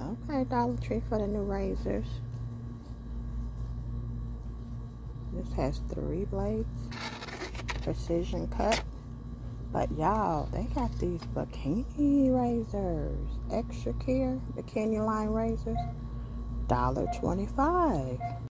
Okay, Dollar Tree for the new razors. This has three blades. Precision cut. But y'all, they got these bikini razors. Extra care bikini line razors. $1.25.